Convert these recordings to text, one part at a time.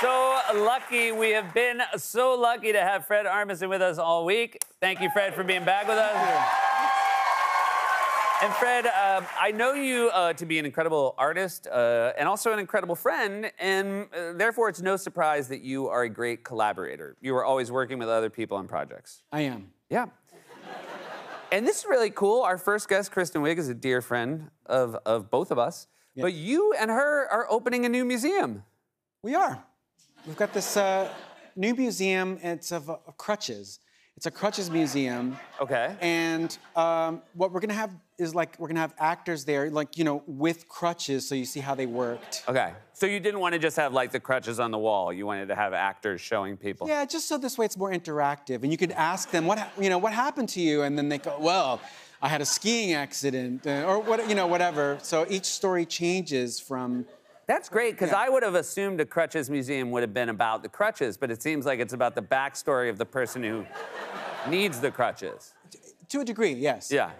so lucky. We have been so lucky to have Fred Armisen with us all week. Thank you, Fred, for being back with us. And Fred, uh, I know you uh, to be an incredible artist uh, and also an incredible friend, and uh, therefore it's no surprise that you are a great collaborator. You are always working with other people on projects. I am. Yeah. and this is really cool. Our first guest, Kristen Wiig, is a dear friend of, of both of us. But you and her are opening a new museum. We are. We've got this uh, new museum. It's of, of crutches. It's a crutches museum. Okay. And um, what we're gonna have is like we're gonna have actors there, like you know, with crutches, so you see how they worked. Okay. So you didn't want to just have like the crutches on the wall. You wanted to have actors showing people. Yeah, just so this way it's more interactive, and you could ask them what ha- you know what happened to you, and then they go, well, I had a skiing accident, uh, or what you know, whatever. So each story changes from. That's great because Yeah. I would have assumed a crutches museum would have been about the crutches, but it seems like it's about the backstory of the person who needs the crutches. To a degree, yes. Yeah.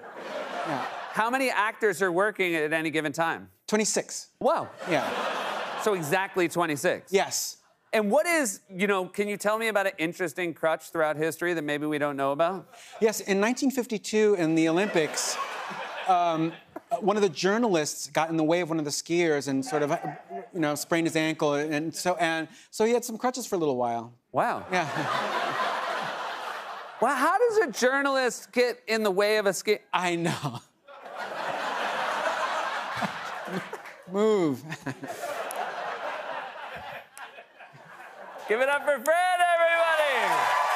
Yeah. How many actors are working at any given time? 26. Wow. Yeah. So exactly 26. Yes. And what is, you know, can you tell me about an interesting crutch throughout history that maybe we don't know about? Yes, in 1952 in the Olympics, um, Uh, one of the journalists got in the way of one of the skiers and sort of, you know, sprained his ankle, and so and so he had some crutches for a little while. Wow. Yeah. Well, how does a journalist get in the way of a ski? I know. Move. Give it up for Fred, everybody!